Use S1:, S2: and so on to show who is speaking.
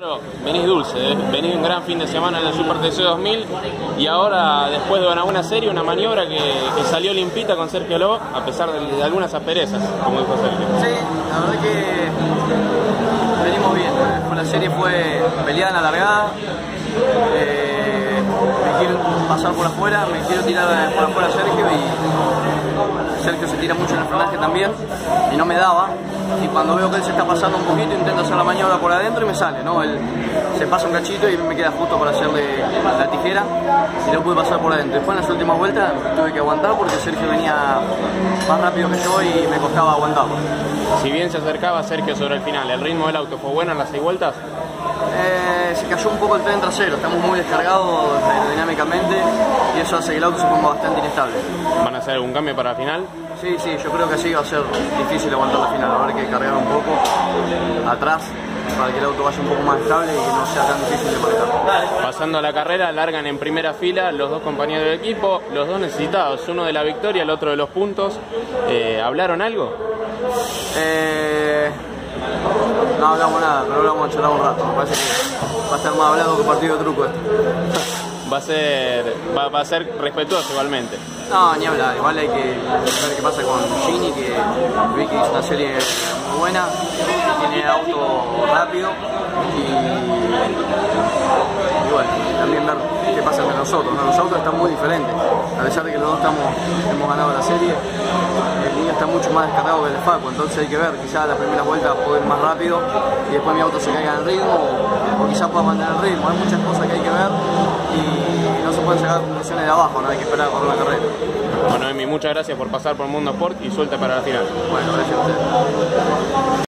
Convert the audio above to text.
S1: Claro, Venís dulce, ¿eh? venís un gran fin de semana en el Super TC 2000 y ahora después de una buena serie, una maniobra que, salió limpita con Sergio Lobo a pesar de, algunas asperezas, como dijo Sergio.
S2: Sí, la verdad que venimos bien. La serie fue peleada en la largada. Eh, me quiero pasar por afuera, me quiero tirar por afuera Sergio y Sergio se tira mucho en el frenaje también y no me daba. Y cuando veo que él se está pasando un poquito, intento hacer la maniobra por adentro y me sale, ¿no? Él se pasa un cachito y me queda justo para hacerle la tijera y lo pude pasar por adentro. Después en las últimas vueltas tuve que aguantar porque Sergio venía más rápido que yo y me costaba aguantarlo.
S1: Si bien se acercaba Sergio sobre el final, ¿el ritmo del auto fue bueno en las seis vueltas?
S2: Eh, se cayó un poco el tren trasero, estamos muy descargados aerodinámicamente y eso hace que el auto se ponga bastante inestable.
S1: ¿Van a hacer algún cambio para la final?
S2: Sí, sí, yo creo que así va a ser difícil aguantar la final, a que cargar un poco atrás para que el auto vaya un poco más estable y que no sea tan difícil de manejar.
S1: Pasando a la carrera, largan en primera fila los dos compañeros del equipo, los dos necesitados, uno de la victoria, el otro de los puntos. Eh, ¿Hablaron algo?
S2: Eh, no hablamos nada, pero a charlar un rato. Me parece que va a estar más hablado que partido de truco esto.
S1: Va a ser, va, va a ser respetuoso igualmente.
S2: No, ni hablar, igual hay que ver qué pasa con Gini, que que hizo una serie muy buena, tiene auto rápido y, bueno, también ver qué pasa entre nosotros. ¿no? Los autos están muy diferentes, a pesar de que los dos estamos, hemos ganado la serie, el mío está mucho más descargado que el Facu, entonces hay que ver, quizás la primera vuelta puedo ir más rápido y después mi auto se caiga en el ritmo o, o quizás pueda mantener el ritmo, hay muchas cosas que hay pueden sacar conclusiones de abajo, no hay que esperar por una carrera.
S1: Bueno, Emi, muchas gracias por pasar por Mundo Sport y suelta para la final.
S2: Bueno, gracias a ustedes.